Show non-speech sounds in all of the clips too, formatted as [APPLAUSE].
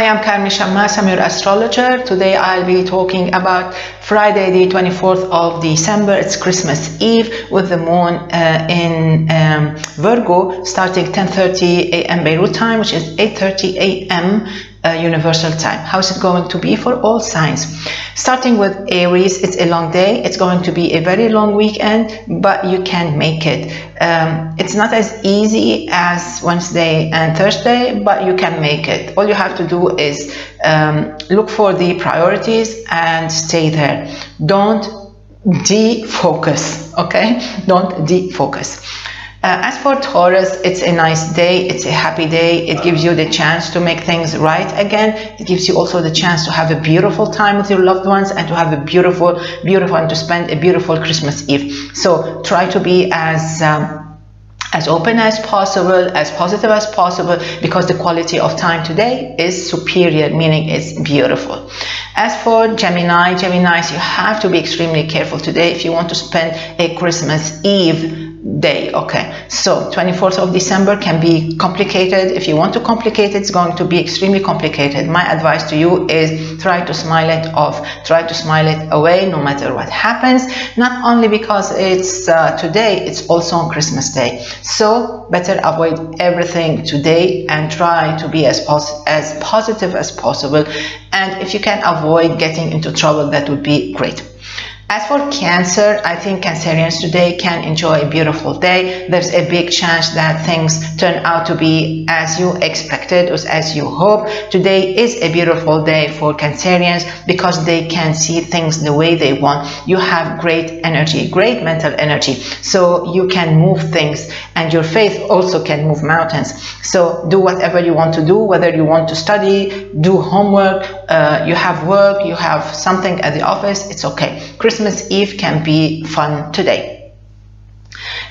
Hi, I'm Carmen Chammas, I'm your astrologer. Today I'll be talking about Friday the 24th of December. It's Christmas Eve with the moon uh, in um, Virgo starting 10.30 a.m. Beirut time, which is 8.30 a.m. Uh, universal time. How is it going to be for all signs? Starting with Aries, it's a long day. It's going to be a very long weekend, but you can make it. Um, it's not as easy as Wednesday and Thursday, but you can make it. All you have to do is um, look for the priorities and stay there. Don't defocus, okay? [LAUGHS] Don't defocus. Uh, as for Taurus, it's a nice day, it's a happy day, it gives you the chance to make things right again. It gives you also the chance to have a beautiful time with your loved ones and to have a beautiful, beautiful, and to spend a beautiful Christmas Eve. So try to be as um, as open as possible, as positive as possible, because the quality of time today is superior, meaning it's beautiful. As for Gemini, Geminis, you have to be extremely careful today if you want to spend a Christmas Eve day okay. So 24th of december can be complicated. If you want to complicate it it's going to be extremely complicated. My advice to you is try to smile it off. Try to smile it away no matter what happens. Not only because it's uh, today it's also on christmas day. So better avoid everything today and try to be as, pos as positive as possible. And if you can avoid getting into trouble that would be great as for Cancer, I think Cancerians today can enjoy a beautiful day. There's a big chance that things turn out to be as you expected or as you hope. Today is a beautiful day for Cancerians because they can see things the way they want. You have great energy, great mental energy. So you can move things and your faith also can move mountains. So do whatever you want to do, whether you want to study, do homework, uh, you have work, you have something at the office, it's okay. Christmas Christmas Eve can be fun today.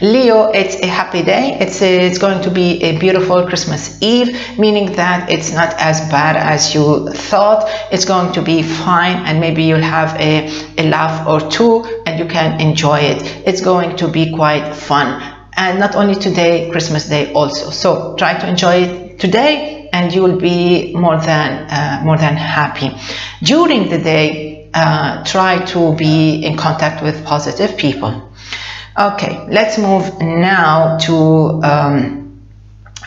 Leo, it's a happy day. It's, a, it's going to be a beautiful Christmas Eve, meaning that it's not as bad as you thought. It's going to be fine and maybe you'll have a, a laugh or two and you can enjoy it. It's going to be quite fun. And not only today, Christmas Day also. So try to enjoy it today and you will be more than, uh, more than happy. During the day, uh, try to be in contact with positive people. Okay, let's move now to um,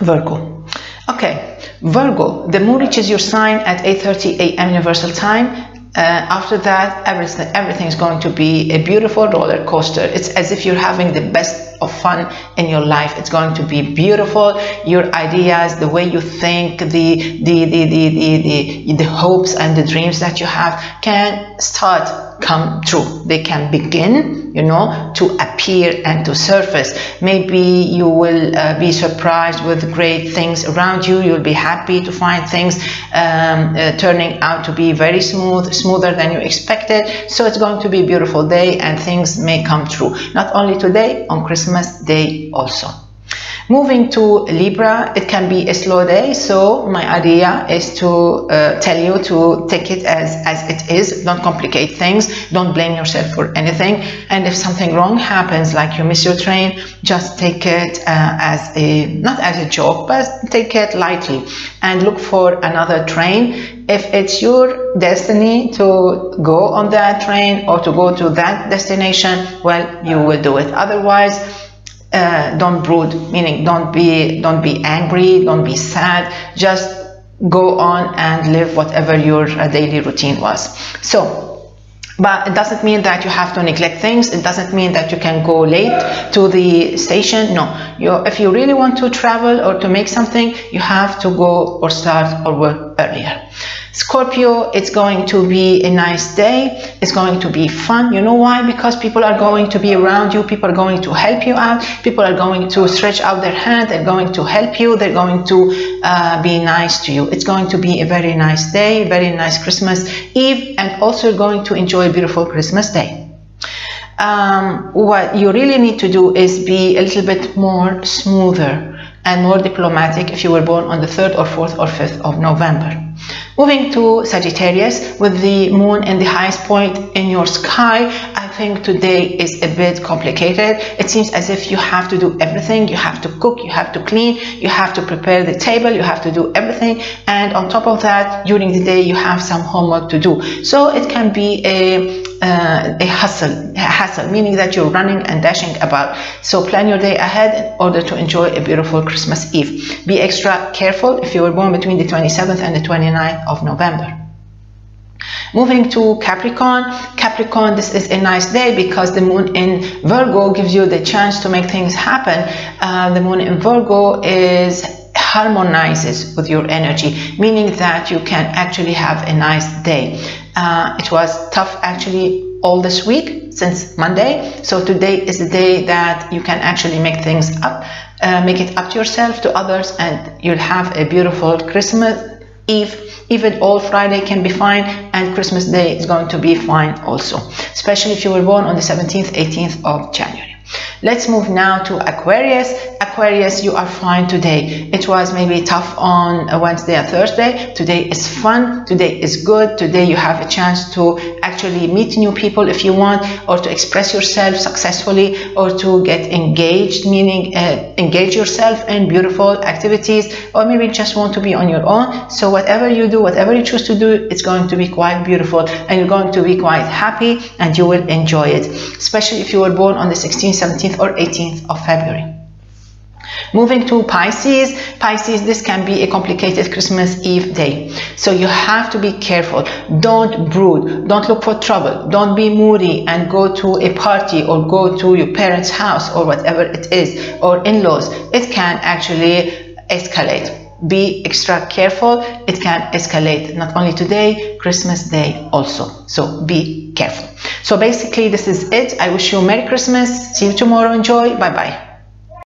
Virgo. Okay, Virgo, the moon reaches your sign at 8.30 a.m. Universal Time. Uh, after that, everything, everything is going to be a beautiful roller coaster. It's as if you're having the best of fun in your life. It's going to be beautiful. Your ideas, the way you think, the, the, the, the, the, the, the hopes and the dreams that you have can start come true. They can begin, you know, to appear and to surface. Maybe you will uh, be surprised with great things around you. You'll be happy to find things um, uh, turning out to be very smooth, smoother than you expected. So it's going to be a beautiful day and things may come true. Not only today, on Christmas Day also. Moving to Libra, it can be a slow day, so my idea is to uh, tell you to take it as, as it is, don't complicate things, don't blame yourself for anything, and if something wrong happens, like you miss your train, just take it uh, as a, not as a joke, but take it lightly and look for another train. If it's your destiny to go on that train or to go to that destination, well, you will do it. Otherwise, uh, don't brood, meaning don't be don't be angry, don't be sad. Just go on and live whatever your uh, daily routine was. So. But it doesn't mean that you have to neglect things. It doesn't mean that you can go late to the station. No, you, if you really want to travel or to make something, you have to go or start or work earlier. Scorpio, it's going to be a nice day. It's going to be fun. You know why? Because people are going to be around you. People are going to help you out. People are going to stretch out their hand. They're going to help you. They're going to uh, be nice to you. It's going to be a very nice day, very nice Christmas Eve, and also going to enjoy a beautiful Christmas day. Um, what you really need to do is be a little bit more smoother and more diplomatic if you were born on the 3rd or 4th or 5th of November. Moving to Sagittarius, with the moon in the highest point in your sky, I think today is a bit complicated. It seems as if you have to do everything. You have to cook, you have to clean, you have to prepare the table, you have to do everything. And on top of that, during the day, you have some homework to do. So it can be a uh, a hustle, a hassle, meaning that you're running and dashing about. So plan your day ahead in order to enjoy a beautiful Christmas Eve. Be extra careful if you were born between the 27th and the 29th of November. Moving to Capricorn, Capricorn, this is a nice day because the moon in Virgo gives you the chance to make things happen. Uh, the moon in Virgo is harmonizes with your energy, meaning that you can actually have a nice day. Uh, it was tough actually all this week since Monday. So today is the day that you can actually make things up, uh, make it up to yourself, to others, and you'll have a beautiful Christmas Eve. Even all Friday can be fine, and Christmas Day is going to be fine also, especially if you were born on the 17th, 18th of January. Let's move now to Aquarius. Aquarius, you are fine today. It was maybe tough on Wednesday or Thursday. Today is fun. Today is good. Today you have a chance to actually meet new people if you want, or to express yourself successfully, or to get engaged, meaning uh, engage yourself in beautiful activities, or maybe just want to be on your own. So whatever you do, whatever you choose to do, it's going to be quite beautiful, and you're going to be quite happy, and you will enjoy it. Especially if you were born on the 16th, 17th, or 18th of February. Moving to Pisces, Pisces, this can be a complicated Christmas Eve day. So you have to be careful. Don't brood. Don't look for trouble. Don't be moody and go to a party or go to your parents' house or whatever it is or in-laws. It can actually escalate. Be extra careful. It can escalate not only today, Christmas Day also. So be careful. So basically this is it. I wish you a Merry Christmas. See you tomorrow. Enjoy. Bye bye.